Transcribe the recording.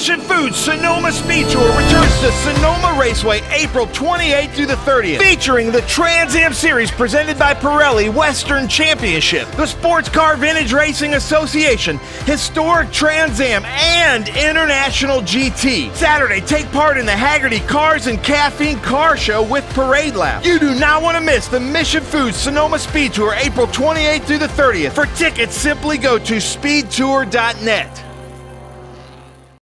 Mission Foods Sonoma Speed Tour returns to Sonoma Raceway April 28th through the 30th, featuring the Trans Am Series presented by Pirelli Western Championship, the Sports Car Vintage Racing Association, Historic Trans Am, and International GT. Saturday, take part in the Hagerty Cars and Caffeine Car Show with Parade Lap. You do not want to miss the Mission Foods Sonoma Speed Tour April 28th through the 30th. For tickets, simply go to speedtour.net.